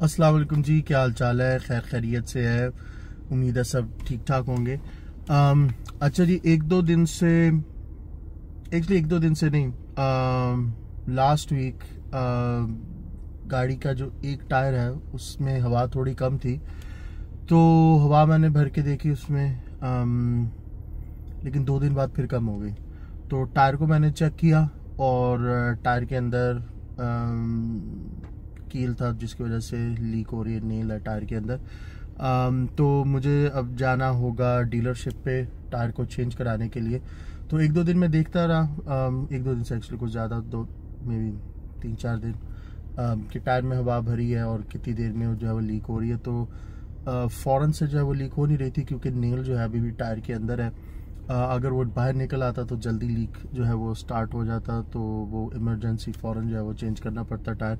अस्सलाम वालेकुम जी क्या हाल चाल है? खैर खैरियत से है। उम्मीद है सब ठीक ठाक होंगे। um, अच्छा जी एक दो दिन से एक्चुअली एक दो दिन से नहीं लास्ट वीक गाड़ी का जो एक टायर है उसमें हवा थोड़ी कम थी। तो हवा मैंने भर के देखी उसमें um, लेकिन दो दिन बाद फिर कम हो गई। तो टायर को मैंने चेक किया और टायर के अंदर कील था जिसकी वजह से लीक हो रही है नील है टायर के अंदर। Um, तो मुझे अब जाना होगा डीलरशिप पे टायर को चेंज कराने के लिए। तो एक दो दिन में देखता रहा। Um, एक दो दिन से एक्चुअली कुछ ज़्यादा दो मे बी तीन चार दिन। Um, कि टायर में हवा भरी है और कितनी देर में जो है वो लीक हो रही है। तो फ़ौरन से जो है वो लीक हो नहीं रही थी क्योंकि नील जो है अभी भी टायर के अंदर है। अगर वो बाहर निकल आता तो जल्दी लीक जो है वो स्टार्ट हो जाता तो वो इमरजेंसी फ़ौरन जो है वो चेंज करना पड़ता टायर।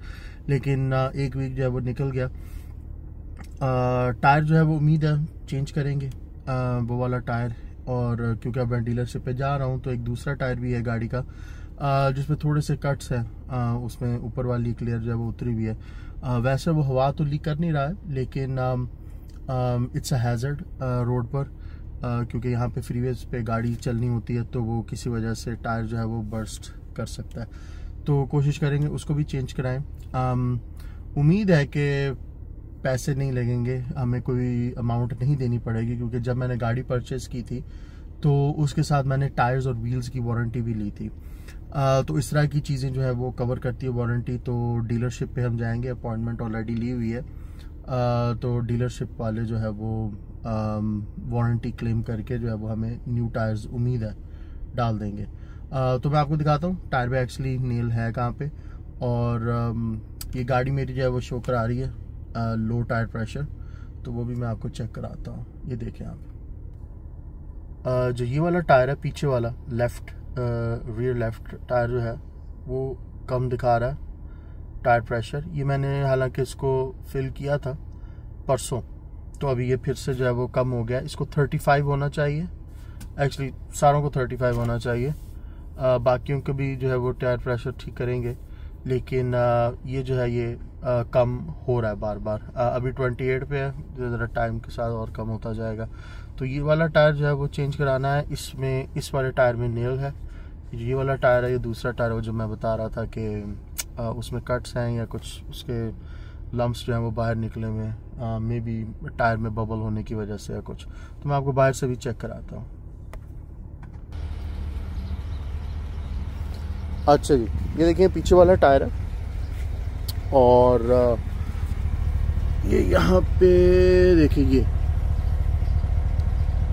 लेकिन एक वीक जो है वो निकल गया। टायर जो है वो उम्मीद है चेंज करेंगे वो वाला टायर। और क्योंकि अब मैं डीलरशिप पे जा रहा हूँ तो एक दूसरा टायर भी है गाड़ी का जिसमें थोड़े से कट्स हैं। उसमें ऊपर वाली क्लियर जो है वो उतरी हुई है। वैसे वो हवा तो लीक कर नहीं रहा है, लेकिन इट्स अ हैज़र्ड रोड पर। क्योंकि यहाँ पे फ्रीवेज पे गाड़ी चलनी होती है तो वो किसी वजह से टायर जो है वो बर्स्ट कर सकता है। तो कोशिश करेंगे उसको भी चेंज कराएँ। उम्मीद है कि पैसे नहीं लगेंगे हमें कोई अमाउंट नहीं देनी पड़ेगी क्योंकि जब मैंने गाड़ी परचेज की थी तो उसके साथ मैंने टायर्स और व्हील्स की वारंटी भी ली थी। आ, तो इस तरह की चीज़ें जो है वो कवर करती है वारंटी तो डीलरशिप पे हम जाएँगे अपॉइंटमेंट ऑलरेडी ली हुई है। आ, तो डीलरशिप वाले जो है वो वारंटी क्लेम करके जो है वो हमें न्यू टायर्स उम्मीद है डाल देंगे। आ, तो मैं आपको दिखाता हूँ टायर पे एक्चुअली नील है कहाँ पे। और ये गाड़ी मेरी जो है वो शो करा रही है आ, लो टायर प्रेशर तो वो भी मैं आपको चेक कराता हूँ। ये देखें आप। जो ये वाला टायर है पीछे वाला लेफ़्ट रियर लेफ़्ट टायर जो है वो कम दिखा रहा है टायर प्रेशर ये मैंने हालाँकि इसको फिल किया था परसों। तो अभी ये फिर से जो है वो कम हो गया। इसको 35 होना चाहिए। एक्चुअली सारों को 35 होना चाहिए। आ, बाकियों को भी जो है वो टायर प्रेशर ठीक करेंगे। लेकिन आ, ये जो है ये आ, कम हो रहा है बार बार आ, अभी 28 पे है ज़रा टाइम के साथ और कम होता जाएगा। तो ये वाला टायर जो है वो चेंज कराना है। इसमें इस वाले टायर में नेल है। ये वाला टायर है ये दूसरा टायर है जो मैं बता रहा था कि उसमें कट्स हैं या कुछ उसके लम्ब्स जो हैं वो बाहर निकले हुए मे बी टायर में बबल होने की वजह से या कुछ। तो मैं आपको बाहर से भी चेक कराता हूँ। अच्छा जी, ये देखिए, पीछे वाला टायर है। और ये यहाँ पे देखिए, ये।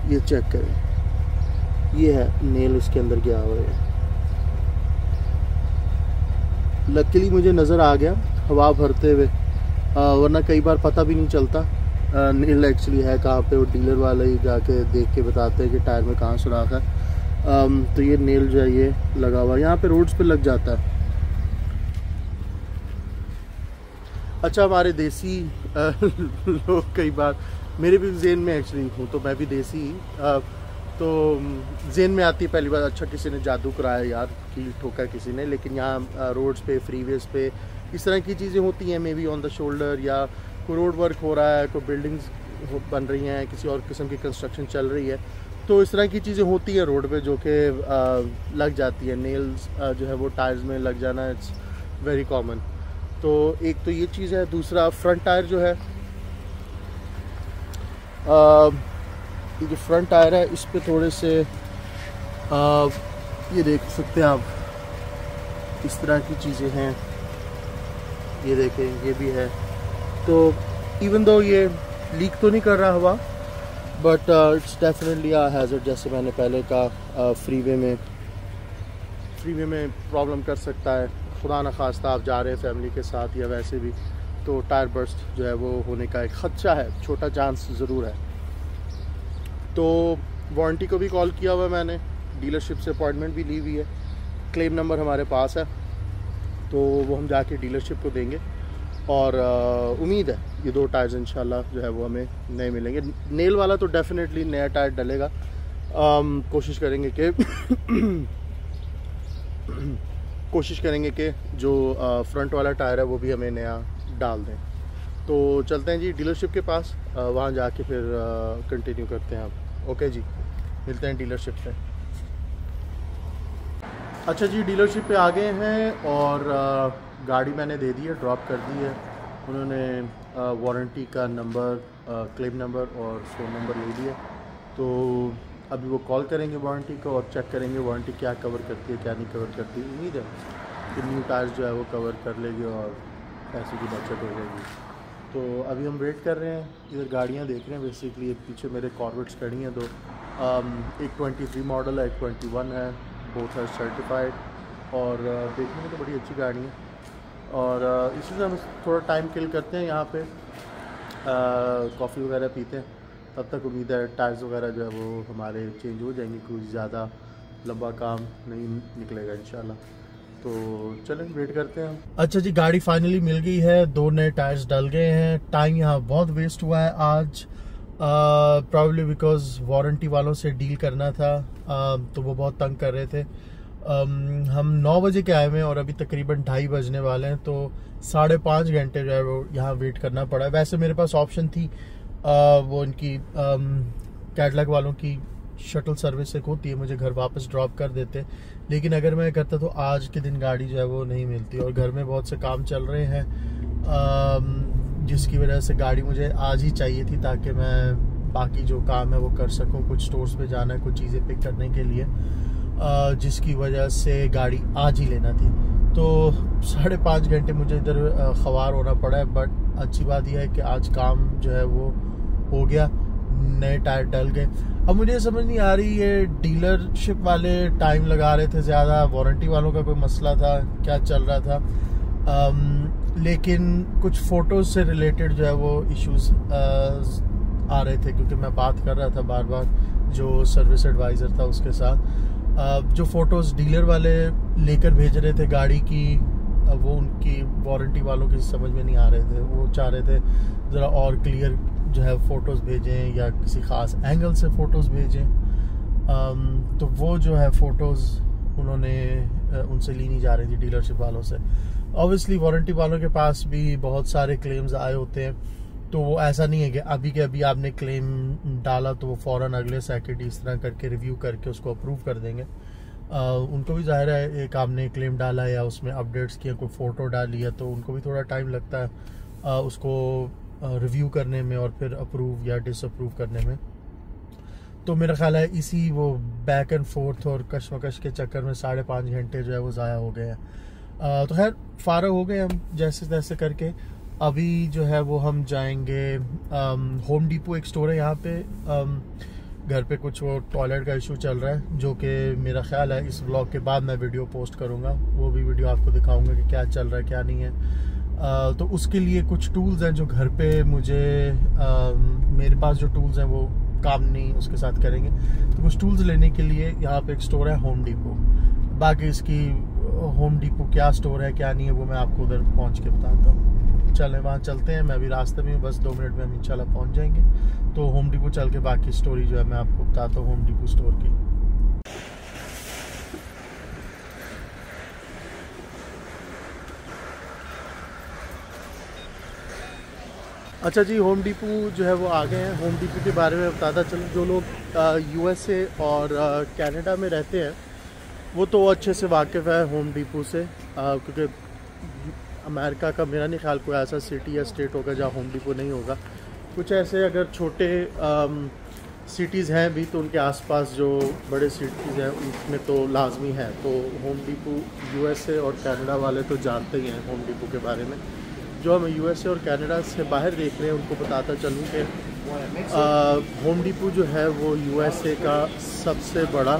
ये चेक करें। ये है नेल उसके अंदर गया हुआ है। लकीली मुझे नज़र आ गया, हवा भरते हुए। वरना कई बार पता भी नहीं चलता। नील एक्चुअली है कहाँ पे, वो डीलर वाले ही जाके देख के बताते हैं कि टायर में कहाँ सुराख है। तो ये नेल जो है, ये लगा हुआ यहाँ पे रोड्स पे लग जाता है। अच्छा हमारे देसी लोग कई बार, मेरे भी जेन में एक्चुअली हूँ तो मैं भी देसी तो जेन में आती है, पहली बार अच्छा किसी ने जादू कराया यार, कील ठोका किसी ने, लेकिन यहाँ रोड्स पे फ्रीवेज पे इस तरह की चीज़ें होती हैं maybe on the shoulder या कोई रोड वर्क हो रहा है कोई बिल्डिंग्स बन रही हैं किसी और किस्म की कंस्ट्रक्शन चल रही है तो इस तरह की चीज़ें होती हैं रोड पे जो कि लग जाती है। नेल्स जो है वो टायर्स में लग जाना इट्स वेरी कॉमन तो एक तो ये चीज़ है दूसरा फ्रंट टायर जो है ये जो फ्रंट टायर है इस पर थोड़े से आ, ये देख सकते हैं आप इस तरह की चीज़ें हैं। ये देखें ये भी है। तो इवन दो ये लीक तो नहीं कर रहा हवा but it's definitely a hazard जैसे मैंने पहले कहा फ्रीवे uh, में फ्रीवे में प्रॉब्लम कर सकता है। खुदा न खास्ता आप जा रहे हैं फैमिली के साथ या वैसे भी तो टायर बर्स्ट जो है वो होने का एक खदशा है छोटा चांस ज़रूर है। तो वारंटी को भी कॉल किया हुआ मैंने डीलरशिप से अपॉइंटमेंट भी ली हुई है। क्लेम नंबर हमारे पास है। तो वो हम जाके डीलरशिप को देंगे। और उम्मीद है ये दो टायर्स इंशाल्लाह जो है वो हमें नए मिलेंगे। नेल वाला तो डेफिनेटली नया टायर डलेगा। कोशिश करेंगे कि कोशिश करेंगे कि जो फ्रंट वाला टायर है वो भी हमें नया डाल दें। तो चलते हैं जी डीलरशिप के पास। वहाँ जाके फिर कंटिन्यू करते हैं आप। ओके जी? मिलते हैं डीलरशिप से अच्छा जी डीलरशिप पे आ गए हैं और गाड़ी मैंने दे दी है ड्रॉप कर दी है। उन्होंने वारंटी का नंबर क्लेम नंबर और फ़ोन नंबर ले लिया तो अभी वो कॉल करेंगे वारंटी को और चेक करेंगे वारंटी क्या कवर करती है, क्या नहीं कवर करती उम्मीद है कि न्यू टायर्स जो है वो कवर कर लेगी और पैसे की बचत हो जाएगी। तो अभी हम वेट कर रहे हैं, इधर गाड़ियाँ देख रहे हैं बेसिकली पीछे मेरे कॉर्बेट्स खड़ी हैं दो। एक ट्वेंटी थ्री मॉडल है, एक ट्वेंटी वन है। बोथ है सर्टिफाइड और देखने में तो बड़ी अच्छी गाड़ी है। और इसी से हम थोड़ा टाइम किल करते हैं यहाँ पे। कॉफ़ी वगैरह पीते हैं। तब तक उम्मीद है टायर्स वगैरह जो है वो हमारे चेंज हो जाएँगे। कुछ ज़्यादा लंबा काम नहीं निकलेगा इन तो चलें वेट करते हैं अच्छा जी गाड़ी फाइनली मिल गई है। दो नए टायर्स डल गए हैं। टाइम यहाँ बहुत वेस्ट हुआ है। आज प्रॉब्ली बिकॉज़ वारंटी वालों से डील करना था। uh, तो वो बहुत तंग कर रहे थे। हम नौ बजे के आए हुए हैं और अभी तकरीबन ढाई बजने वाले हैं तो साढ़े पाँच घंटे जो है वो यहाँ वेट करना पड़ा। वैसे मेरे पास ऑप्शन थी वो इनकी कैटलॉग वालों की शटल सर्विस एक होती है, मुझे घर वापस ड्रॉप कर देते। लेकिन अगर मैं करता तो आज के दिन गाड़ी जो है वो नहीं मिलती और घर में बहुत से काम चल रहे हैं जिसकी वजह से गाड़ी मुझे आज ही चाहिए थी ताकि मैं बाकी जो काम है वो कर सकूँ कुछ स्टोर्स पे जाना है कुछ चीज़ें पिक करने के लिए। जिसकी वजह से गाड़ी आज ही लेना थी। तो साढ़े पाँच घंटे मुझे इधर खवार होना पड़ा है बट अच्छी बात यह है कि आज काम जो है वो हो गया नए टायर डल गए। अब मुझे समझ नहीं आ रही ये डीलरशिप वाले टाइम लगा रहे थे ज़्यादा वारंटी वालों का कोई मसला था क्या चल रहा था? आम, लेकिन कुछ फ़ोटोज़ से रिलेटेड जो है वो इश्यूज़ आ रहे थे, क्योंकि मैं बात कर रहा था बार बार जो सर्विस एडवाइज़र था उसके साथ। जो फ़ोटोज़ डीलर वाले लेकर भेज रहे थे गाड़ी की वो उनकी वारंटी वालों की समझ में नहीं आ रहे थे। वो चाह रहे थे, ज़रा और क्लियर जो है फ़ोटोज़ भेजें या किसी ख़ास एंगल से फ़ोटोज़ भेजें। तो वो जो है फ़ोटोज़ उन्होंने उनसे ली नहीं जा रही थी डीलरशिप वालों से। ऑब्वियसली वारंटी वालों के पास भी बहुत सारे क्लेम्स आए होते हैं। तो वो ऐसा नहीं है कि अभी के अभी आपने क्लेम डाला तो वो फ़ौरन अगले सेकेंड इस तरह करके रिव्यू करके उसको अप्रूव कर देंगे। आ, उनको भी ज़ाहिर है एक आपने क्लेम डाला या उसमें अपडेट्स किया कोई फ़ोटो डाली है तो उनको भी थोड़ा टाइम लगता है आ, उसको रिव्यू करने में और फिर अप्रूव या डिसअप्रूव करने में। तो मेरा ख्याल है इसी वो बैक एंड फोर्थ और कशमकश के चक्कर में साढ़े पाँच घंटे जो है वो ज़ाया हो गए हैं। तो खैर फारग हो गए हम जैसे तैसे करके। अभी जो है वो हम जाएँगे होम डिपो एक स्टोर है यहाँ पे। घर पे कुछ वो टॉयलेट का इशू चल रहा है जो कि मेरा ख्याल है इस ब्लॉग के बाद मैं वीडियो पोस्ट करूँगा। वो भी वीडियो आपको दिखाऊँगा कि क्या चल रहा है क्या नहीं है। आ, तो उसके लिए कुछ टूल्स हैं जो घर पे मुझे आ, मेरे पास जो टूल्स हैं वो काम नहीं उसके साथ करेंगे। तो कुछ टूल्स लेने के लिए यहाँ पे एक स्टोर है होम डिपो बाकी इसकी होम डिपो क्या स्टोर है, क्या नहीं है, वो मैं आपको उधर पहुँच के बताता हूँ। चलें, वहाँ चलते हैं, मैं अभी रास्ते में बस दो मिनट में हम इंशाल्लाह पहुँच जाएँगे। तो होम डिपो चल के बाकी स्टोरी जो है मैं आपको बताता हूँ होम डिपो स्टोर की। अच्छा जी होम डिपो जो है वो आ गए हैं। होम डिपो के बारे में बताता चलो। जो लोग यूएसए और कनाडा में रहते हैं वो तो अच्छे से वाकिफ़ है होम डिपो से। क्योंकि अमेरिका का मेरा नहीं ख्याल कोई ऐसा सिटी या स्टेट होगा जहाँ होम डिपो नहीं होगा। कुछ ऐसे अगर छोटे सिटीज़ हैं भी तो उनके आसपास जो बड़े सिटीज़ हैं उनमें तो लाजमी है। तो होम डिपो यूएसए और कनाडा वाले तो जानते ही हैं होम डिपो के बारे में। जो हम यूएसए और कनाडा से बाहर देख रहे हैं, उनको बताता चलूँ कि होम डिपो जो है, वो यूएसए का सबसे बड़ा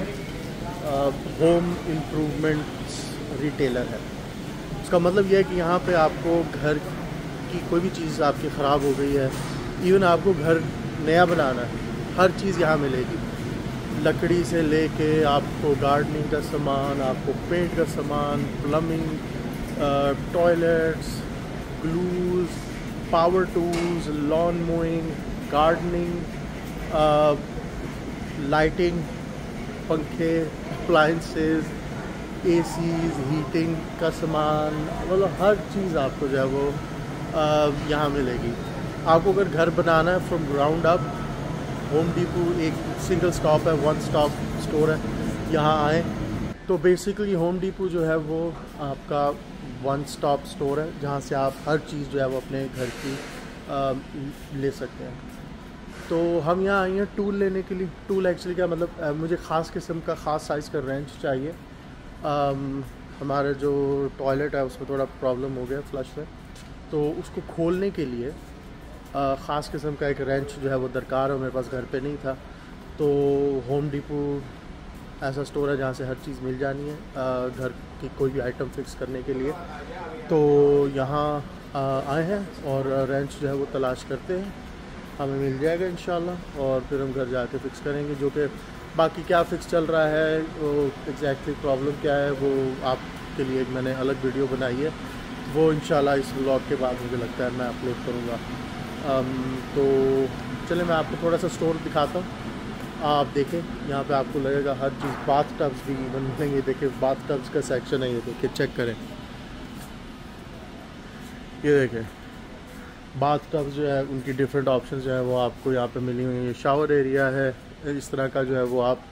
होम इम्प्रूवमेंट रिटेलर है। उसका मतलब यह है कि यहाँ पे आपको घर की कोई भी चीज़ आपकी ख़राब हो गई है इवन आपको घर नया बनाना है हर चीज़ यहाँ मिलेगी। लकड़ी से लेके आपको गार्डनिंग का सामान आपको पेंट का सामान plumbing toilets power tools, lawn mowing, gardening, uh, lighting, पंखे अप्लाइंसेस ए हीटिंग का सामान मतलब हर चीज़ आपको जो है वो यहाँ मिलेगी। आपको अगर घर बनाना है from ground up Home Depot एक सिंगल स्टॉप है वन स्टॉप स्टोर है यहाँ आए। तो बेसिकली होम डिपो जो है वो आपका वन स्टॉप स्टोर है जहाँ से आप हर चीज़ जो है वो अपने घर की आ, ले सकते हैं। तो हम यहाँ आए हैं टूल लेने के लिए। टूल एक्चुअली क्या मतलब आ, मुझे ख़ास किस्म का ख़ास साइज़ का रेंच चाहिए। आ, हमारा जो टॉयलेट है उसमें थोड़ा प्रॉब्लम हो गया फ्लश में तो उसको खोलने के लिए ख़ास किस्म का एक रेंच जो है वो दरकार है मेरे पास घर पे नहीं था। तो होम डिपो ऐसा स्टोर है जहाँ से हर चीज़ मिल जानी है घर की कोई भी आइटम फिक्स करने के लिए। तो यहाँ आए हैं और रेंच जो है वो तलाश करते हैं। हमें मिल जाएगा इन और फिर हम घर जाके फ़िक्स करेंगे, जो कि बाकी क्या फ़िक्स चल रहा है, वो एग्जैक्टली प्रॉब्लम क्या है, वो आपके लिए मैंने अलग वीडियो बनाई है। वो इन इस ब्लॉग के बाद मुझे लगता है मैं अपलोड करूँगा। तो चलिए मैं आपको थोड़ा सा स्टोर दिखाता हूँ। आप देखें, यहाँ पे आपको लगेगा हर चीज़ बाथ टब्स भी इवन मिलेंगे देखिए बाथ टब्स का सेक्शन है, ये देखिए चेक करें। ये देखें। बाथ टब्स जो है उनकी डिफरेंट ऑप्शन जो है वो आपको यहाँ पे मिली हुई है। शावर एरिया है इस तरह का जो है वो आप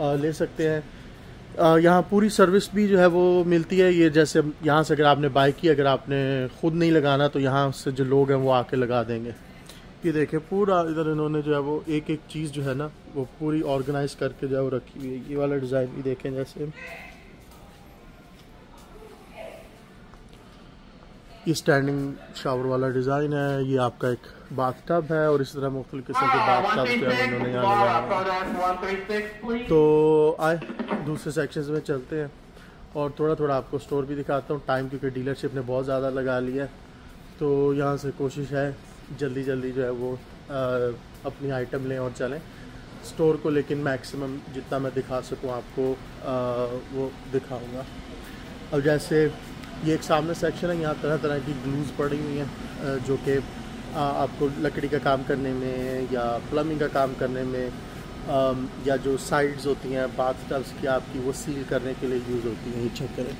आ, ले सकते हैं। यहाँ पूरी सर्विस भी जो है वो मिलती है। ये जैसे यहाँ से अगर आपने बाइक की अगर आपने ख़ुद नहीं लगाना तो यहाँ से जो लोग हैं वो आके लगा देंगे। ये देखें पूरा इधर इन्होंने जो है वो एक एक चीज़ जो है ना वो पूरी ऑर्गेनाइज करके जो है वो रखी हुई है। ये वाला डिज़ाइन भी देखें जैसे। ये स्टैंडिंग शावर वाला डिज़ाइन है ये आपका एक बाथ टब है और इस तरह मुख्तु किस्म के बाथ टब जो है उन्होंने यहाँ तो आए दूसरे सेक्शन में चलते हैं और थोड़ा थोड़ा आपको स्टोर भी दिखाता हूँ। टाइम क्योंकि डीलरशिप ने बहुत ज़्यादा लगा लिया है। तो यहाँ से कोशिश है जल्दी जल्दी जो है वो आ, अपनी आइटम लें और चलें। स्टोर को लेकिन मैक्सिमम जितना मैं दिखा सकूँ आपको आ, वो दिखाऊँगा। अब जैसे ये एक सामने सेक्शन है यहाँ तरह तरह की ग्लूज़ पड़ी हुई हैं जो कि आपको लकड़ी का काम करने में या प्लम्बिंग का काम करने में आ, या जो साइड्स होती हैं बाथ टब्स की आपकी वो सील करने के लिए यूज़ होती हैं। ये चेक करें।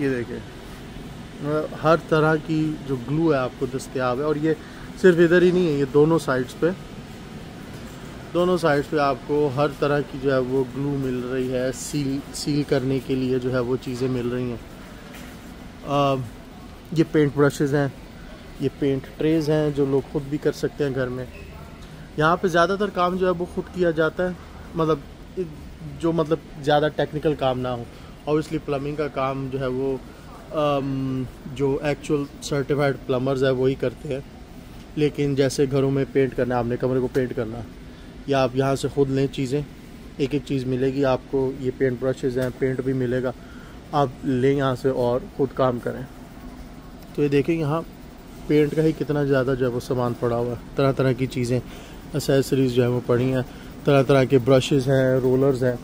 ये देखें हर तरह की जो ग्लू है आपको दस्तियाब है और ये सिर्फ़ इधर ही नहीं है ये दोनों साइड्स पे दोनों साइड्स पे आपको हर तरह की जो है वो ग्लू मिल रही है, सील सील करने के लिए जो है वो चीज़ें मिल रही हैं। ये पेंट ब्रशेज़ हैं, ये पेंट ट्रेज हैं जो लोग ख़ुद भी कर सकते हैं घर में। यहाँ पे ज़्यादातर काम जो है वो ख़ुद किया जाता है मतलब जो मतलब ज़्यादा टेक्निकल काम ना हो। ऑब्वियसली प्लम्बिंग का काम जो है वो जो एक्चुअल सर्टिफाइड प्लम्बर्स है वही करते हैं। लेकिन जैसे घरों में पेंट करना आपने कमरे को पेंट करना या आप यहाँ से ख़ुद लें चीज़ें एक एक चीज़ मिलेगी, आपको ये पेंट ब्रशेज़ हैं पेंट भी मिलेगा, आप लें यहाँ से और ख़ुद काम करें। तो ये देखें यहाँ पेंट का ही कितना ज़्यादा जो है वो सामान पड़ा हुआ है। तरह तरह की चीज़ें एसेसरीज़ जो है वो पड़ी हैं तरह तरह के ब्रशेज़ हैं रोलर्स हैं।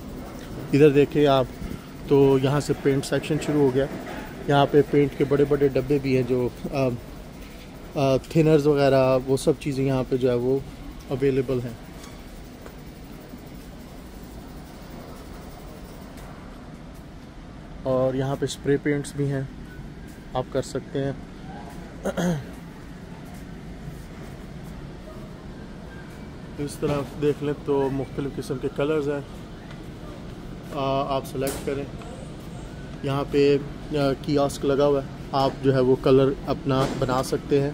इधर देखें आप तो यहाँ से पेंट सेक्शन शुरू हो गया। यहाँ पे पेंट के बड़े बड़े डब्बे भी हैं जो थिनर्स वगैरह, वो सब चीज़ें यहाँ पे जो है वो अवेलेबल हैं। और यहाँ पे स्प्रे पेंट्स भी हैं। आप कर सकते हैं। इस तरह देख लें तो मुख्तलिफ़ किस्म के कलर्स हैं। आप सेलेक्ट करें। यहाँ पे कियास्क लगा हुआ है। आप जो है वो कलर अपना बना सकते हैं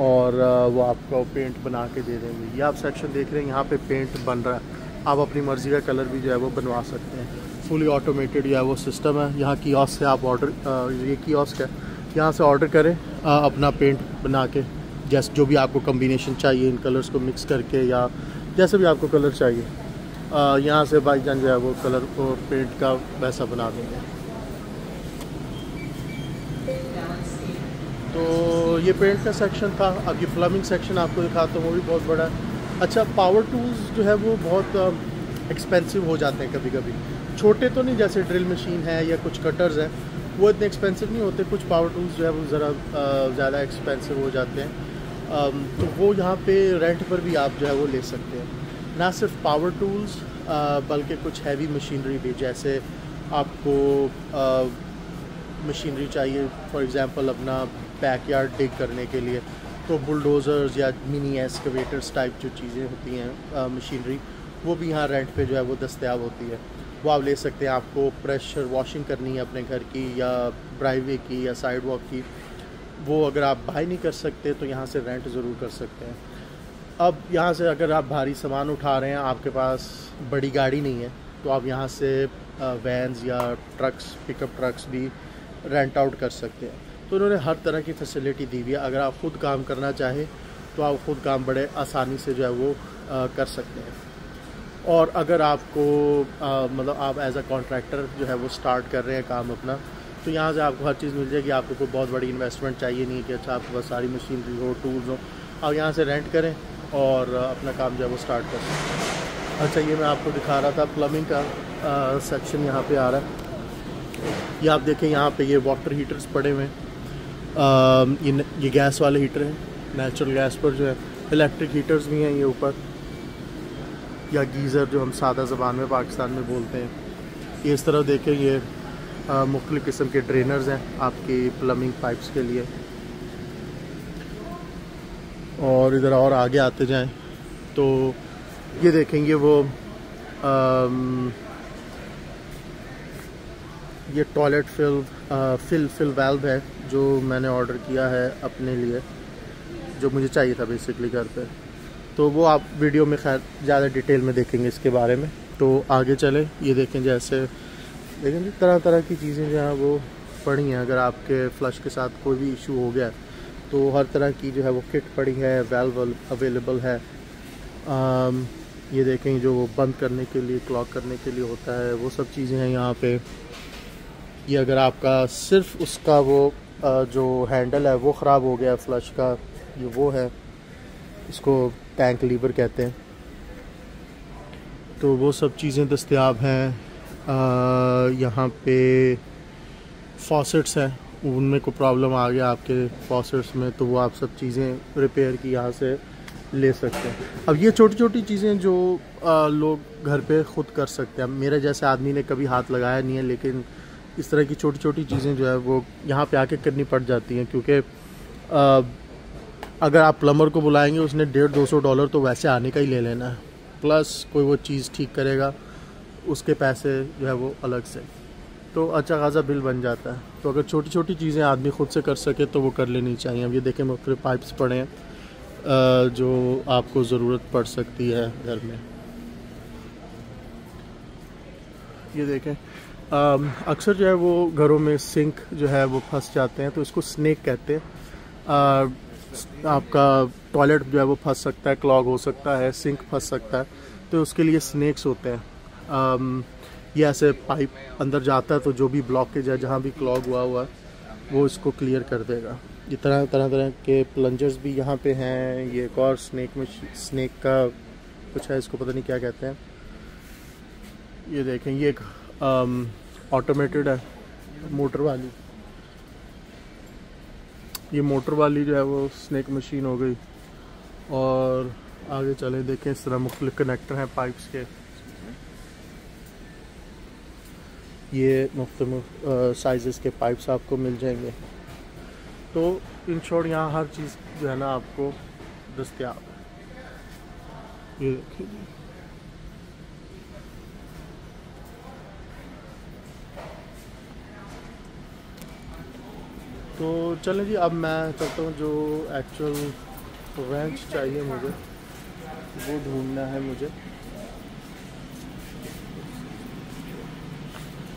और वो आपको पेंट बना के दे देंगे। ये आप सेक्शन देख रहे हैं, यहाँ पे पेंट बन रहा है। आप अपनी मर्ज़ी का कलर भी जो है वो बनवा सकते हैं। फुली ऑटोमेटेड या वो सिस्टम है। यहाँ की से आप ऑर्डर ये कियास्क है। यहाँ से ऑर्डर करें आ, अपना पेंट बना के जैसे जो भी आपको कम्बिनेशन चाहिए इन कलर्स को मिक्स करके या जैसे भी आपको कलर चाहिए। यहाँ से बाई जान जो है वो कलर और पेंट का वैसा बना देंगे। तो ये पेंट का सेक्शन था। अब ये प्लमिंग सेक्शन आपको दिखाता हूँ वो भी बहुत बड़ा है। अच्छा पावर टूल्स जो है वो बहुत एक्सपेंसिव हो जाते हैं कभी कभी छोटे तो नहीं जैसे ड्रिल मशीन है या कुछ कटर्स हैं, वो इतने एक्सपेंसिव नहीं होते, कुछ पावर टूल्स जो है वो ज़रा ज़्यादा एक्सपेंसिव हो जाते हैं। तो वो यहाँ पे रेंट पर भी आप जो है वो ले सकते हैं। ना सिर्फ़ पावर टूल्स बल्कि कुछ हैवी मशीनरी भी, जैसे आपको मशीनरी चाहिए फॉर एग्ज़ाम्पल अपना बैक यार्ड डिग करने के लिए तो बुलडोज़र्स या मिनी एस्कवेटर्स टाइप जो चीज़ें होती हैं मशीनरी वो भी यहाँ रेंट पे जो है वो दस्तियाब होती है। वो आप ले सकते हैं आपको प्रेशर वॉशिंग करनी है अपने घर की या ड्राइवे की या साइड वॉक की। वो अगर आप बाई नहीं कर सकते तो यहाँ से रेंट ज़रूर कर सकते हैं। अब यहाँ से अगर आप भारी सामान उठा रहे हैं आपके पास बड़ी गाड़ी नहीं है तो आप यहाँ से वैन्स या ट्रक्स पिकअप ट्रक्स भी रेंट आउट कर सकते हैं। तो उन्होंने हर तरह की फैसिलिटी दी हुई है। अगर आप ख़ुद काम करना चाहें तो आप ख़ुद काम बड़े आसानी से जो है वो आ, कर सकते हैं। और अगर आपको मतलब आप एज अ कॉन्ट्रैक्टर जो है वो स्टार्ट कर रहे हैं काम अपना तो यहाँ से आपको हर चीज़ मिल जाएगी। आपको कोई बहुत बड़ी इन्वेस्टमेंट चाहिए नहीं कि अच्छा आपके पास सारी मशीनरी हो टूल्स हो। आप यहाँ से रेंट करें और अपना काम जो है वो स्टार्ट कर सकते अच्छा ये मैं आपको दिखा रहा था प्लमिंग का सेक्शन यहाँ पे आ रहा है। ये आप देखें, यहाँ पे ये वाटर हीटर्स पड़े हुए हैं। ये ये गैस वाले हीटर हैं नेचुरल गैस पर जो है इलेक्ट्रिक हीटर्स भी हैं ये ऊपर। या गीज़र जो हम सादा ज़बान में पाकिस्तान में बोलते हैं इस तरह देखें ये किस्म के ड्रेनर्स हैं आपकी प्लमिंग पाइप्स के लिए। और इधर और आगे आते जाएँ तो ये देखेंगे वो आम, ये toilet fill ah, fill fill valve है जो मैंने ऑर्डर किया है अपने लिए जो मुझे चाहिए था बेसिकली घर पे। तो वो आप वीडियो में खैर ज़्यादा डिटेल में देखेंगे इसके बारे में। तो आगे चले ये देखें जैसे देखें तरह तरह की चीज़ें जो हैं वो पड़ी हैं। अगर आपके फ्लश के साथ कोई भी इशू हो गया तो हर तरह की जो है वो किट पड़ी है वेल्व अवेलेबल है। आम, ये देखें जो वो बंद करने के लिए क्लॉक करने के लिए होता है वो सब चीज़ें हैं यहाँ पे। ये अगर आपका सिर्फ़ उसका वो जो हैंडल है वो ख़राब हो गया फ्लश का ये वो है। इसको टैंक लीवर कहते हैं। तो वो सब चीज़ें दस्तियाब हैं। यहाँ पे फॉसेट्स हैं। उनमें कोई प्रॉब्लम आ गया आपके फॉसेट्स में तो वो आप सब चीज़ें रिपेयर की यहाँ से ले सकते हैं। अब ये छोटी छोटी चीज़ें जो आ, लोग घर पे ख़ुद कर सकते हैं। मेरे जैसे आदमी ने कभी हाथ लगाया नहीं है लेकिन इस तरह की छोटी छोटी चीज़ें जो है वो यहाँ पे आके करनी पड़ जाती हैं क्योंकि अगर आप प्लम्बर को बुलाएँगे, उसने डेढ़ दो सौ डॉलर तो वैसे आने का ही ले लेना है। प्लस कोई वो चीज़ ठीक करेगा, उसके पैसे जो है वो अलग से। तो अच्छा खासा बिल बन जाता है। तो अगर छोटी छोटी चीज़ें आदमी खुद से कर सके तो वो कर लेनी चाहिए। अब ये देखें मुख्तु पाइप्स पड़े हैं। जो आपको ज़रूरत पड़ सकती है घर में। ये देखें अक्सर जो है वो घरों में सिंक जो है वो फंस जाते हैं तो इसको स्नेक कहते हैं। आपका टॉयलेट जो है वो फंस सकता है क्लॉग हो सकता है सिंक फंस सकता है तो उसके लिए स्नैक्स होते हैं। ये ऐसे पाइप अंदर जाता है तो जो भी ब्लॉकेज है जहाँ भी क्लॉग हुआ हुआ, वो इसको क्लियर कर देगा। ये तरह तरह तरह के प्लंजर्स भी यहाँ पे हैं। ये एक और स्नैक में स्नैक का कुछ है, इसको पता नहीं क्या कहते हैं। ये देखें, ये एक ऑटोमेटेड है, मोटर वाली। ये मोटर वाली जो है वो स्नेक मशीन हो गई। और आगे चले, देखें इस तरह मुख्तलिफ़ कनेक्टर हैं पाइप्स के। ये मुफ़्त साइज़ के पाइप्स आपको मिल जाएँगे। तो इन शॉर्ट यहाँ हर चीज़ जो है ना आपको दस्तियाब। ये देखिए तो चलें जी, अब मैं चाहता हूँ जो एक्चुअल रेंच चाहिए मुझे। वो ढूंढना है मुझे।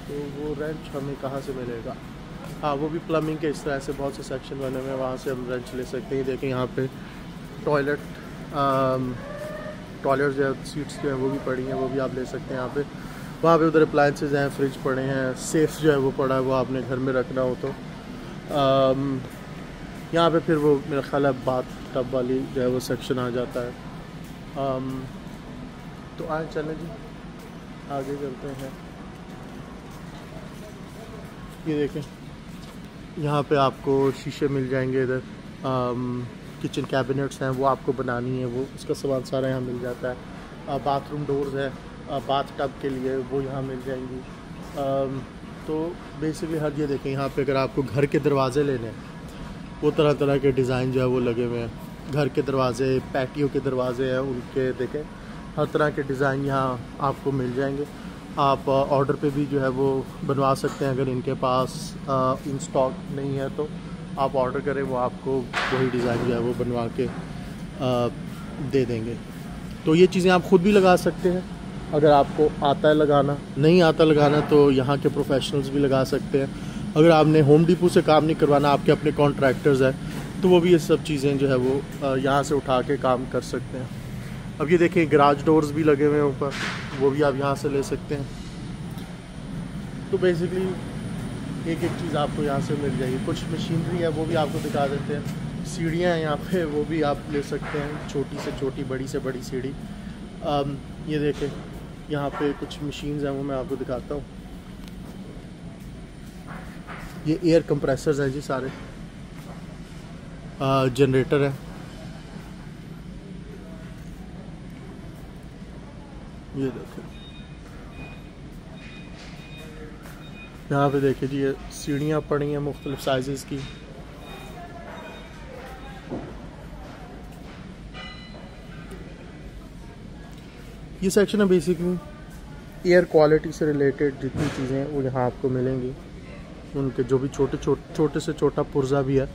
तो वो रेंच हमें कहाँ से मिलेगा? हाँ वो भी प्लम्बिंग के इस तरह से बहुत से सेक्शन बने हुए हैं, वहाँ से हम रेंच ले सकते हैं। देखें, यहाँ पे टॉयलेट टॉयलेट जो सीट्स जो हैं, वो भी पड़ी हैं, वो भी आप ले सकते हैं यहाँ पे। वहाँ पे उधर अप्लाइंसेज हैं फ्रिज पड़े हैं सेफ़ जो है, वो पड़ा है, वो आपने घर में रखना हो तो। यहाँ पे फिर वो मेरा ख्याल है बात टब वाली जो है वो सेक्शन आ जाता है। आम, तो आए चलें जी। आगे चलते हैं। ये देखें। यहाँ पे आपको शीशे मिल जाएँगे इधर। किचन कैबिनेट्स हैं वो आपको बनानी है वो उसका सामान सारा यहाँ मिल जाता है। बाथरूम डोर्स है बाथ टब के लिए वो यहाँ मिल जाएँगी। आ, तो बेसिकली हर ये देखें यहाँ पे अगर आपको घर के दरवाज़े लेने हैं वो तरह तरह के डिज़ाइन जो है वो लगे हुए हैं। घर के दरवाजे पैटियो के दरवाजे हैं उनके देखें हर तरह के डिज़ाइन यहाँ आपको मिल जाएँगे। आप ऑर्डर पे भी जो है वो बनवा सकते हैं अगर इनके पास इन स्टॉक नहीं है तो आप ऑर्डर करें वो आपको वही डिज़ाइन जो है वो बनवा के आ, दे देंगे। तो ये चीज़ें आप ख़ुद भी लगा सकते हैं। अगर आपको आता है लगाना, नहीं आता लगाना तो यहाँ के प्रोफेशनल्स भी लगा सकते हैं। अगर आपने होम डिपो से काम नहीं करवाना, आपके अपने कॉन्ट्रैक्टर्स हैं तो वो भी ये सब चीज़ें जो है वो यहाँ से उठा के काम कर सकते हैं। अब ये देखें गराज डोर्स भी लगे हुए हैं ऊपर, वो भी आप यहाँ से ले सकते हैं। तो बेसिकली एक एक चीज़ आपको यहाँ से मिल जाएगी। कुछ मशीनरी है, वो भी आपको दिखा देते हैं। सीढ़ियाँ हैं यहाँ पे, वो भी आप ले सकते हैं, छोटी से छोटी, बड़ी से बड़ी सीढ़ी। ये देखें यहाँ पे कुछ मशीन्स हैं, वो मैं आपको दिखाता हूँ। ये एयर कंप्रेसर्स हैं जी सारे। जनरेटर है। ये देखें यहाँ पे देखिए जी, ये सीढ़ियाँ पड़ी हैं मुख्तलिफ़ साइज़ की। ये सेक्शन है बेसिकली एयर क्वालिटी से रिलेटेड जितनी चीज़ें हैं वो यहाँ आपको मिलेंगी उनके जो भी छोटे छोटे छोटे से छोटा पुर्जा भी है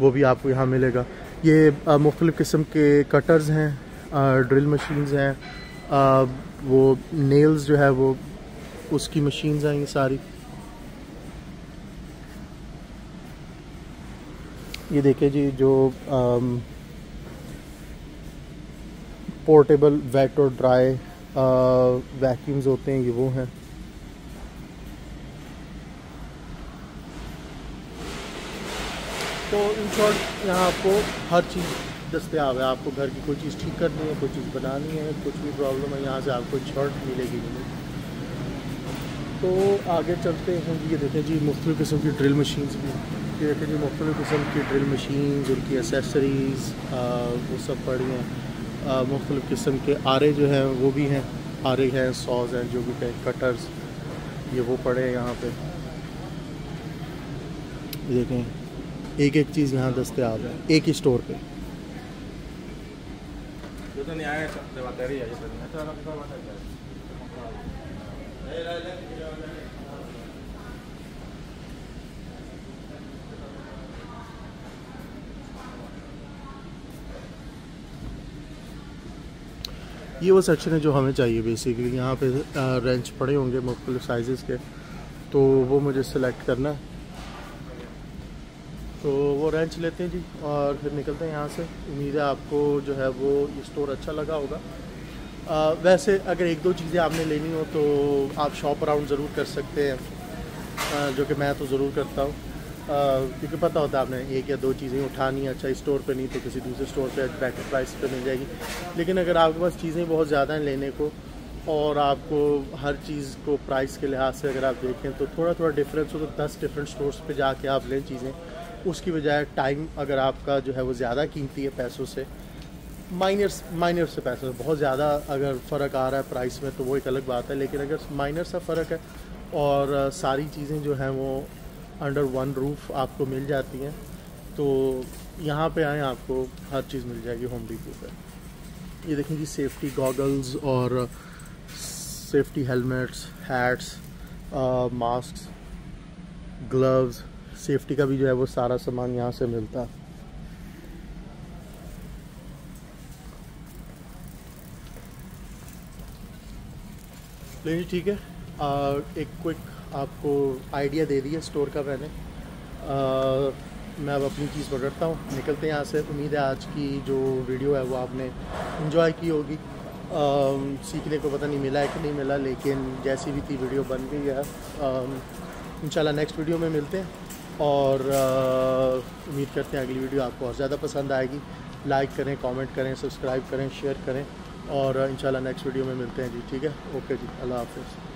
वो भी आपको यहाँ मिलेगा। ये मुख्तलिफ़ किस्म के कटर्स हैं ड्रिल मशीन्स हैं आ, वो नेल्स जो है वो उसकी मशीन्स हैं ये सारी। ये देखिए जी जो पोर्टेबल वेट और ड्राई वैक्यूम्स होते हैं, ये वो हैं। तो इन शॉर्ट यहाँ आपको हर चीज़ दस्तियाब है। आपको घर की कोई चीज़ ठीक करनी है, कोई चीज़ बनानी है, कुछ भी प्रॉब्लम है, यहाँ से आपको शर्ट मिलेगी नहीं। तो आगे चलते हैं, ये देखें जी मुख्तु किस्म की ड्रिल मशीन्स भी ये देखें जी मुख्तु किस्म की ड्रिल मशीन्स उनकी एसेसरीज़ वो सब पड़ी हैं। मुख्तलिफ़ किस्म के आरे जो हैं, वो भी हैं। आरे हैं सॉज हैं, जो भी कहें कटर्स, ये वो पड़े हैं यहाँ पे। देखें एक एक चीज़ यहाँ दस्तियाब है, एक ही स्टोर पे। tenía ये वो सेक्शन है जो हमें चाहिए बेसिकली यहाँ पे रेंच पड़े होंगे मुख्तलिफ़ साइज़ के। तो वो मुझे सेलेक्ट करना है। तो वो रेंच लेते हैं जी और फिर निकलते हैं यहाँ से। उम्मीद है आपको जो है वो स्टोर अच्छा लगा होगा। आ, वैसे अगर एक दो चीज़ें आपने लेनी हो तो आप शॉप अराउंड ज़रूर कर सकते हैं। आ, जो कि मैं तो ज़रूर करता हूँ। क्योंकि पता होता है आपने एक या दो चीज़ें उठानी है अच्छा स्टोर पे नहीं तो किसी दूसरे स्टोर पे बेटर प्राइस पे मिल जाएगी। लेकिन अगर आपके पास चीज़ें बहुत ज़्यादा हैं लेने को और आपको हर चीज़ को प्राइस के लिहाज से अगर आप देखें तो थोड़ा थोड़ा डिफरेंस हो तो दस डिफरेंट स्टोर्स पे जाके आप लें चीज़ें। उसकी बजाय टाइम अगर आपका जो है वो ज़्यादा कीमती है पैसों से माइनर माइनर से पैसों से, बहुत ज़्यादा अगर फ़र्क आ रहा है प्राइस में तो वो एक अलग बात है। लेकिन अगर माइनर सा फ़र्क है और सारी चीज़ें जो हैं वो अंडर वन रूफ आपको मिल जाती हैं। तो यहाँ पे आए आपको हर चीज़ मिल जाएगी होम डिपो पर ये देखें जी सेफ्टी गॉगल्स और safety helmets hats mask gloves safety का भी जो है वो सारा सामान यहाँ से मिलता। ठीक है। आ, एक क्विक आपको आइडिया दे दिया स्टोर का मैंने। मैं अब अपनी चीज़ पकड़ता हूँ। निकलते हैं यहाँ से। उम्मीद है आज की जो वीडियो है वो आपने इन्जॉय की होगी। सीखने को पता नहीं मिला है कि नहीं मिला, लेकिन जैसी भी थी वीडियो बन गई है। इंशाल्लाह नेक्स्ट वीडियो में मिलते हैं। और उम्मीद करते हैं अगली वीडियो आपको और ज़्यादा पसंद आएगी। लाइक करें कमेंट करें सब्सक्राइब करें शेयर करें। और, इंशाल्लाह नेक्स्ट वीडियो में मिलते हैं जी। ठीक है? ओके जी। अल्लाह हाफिज़।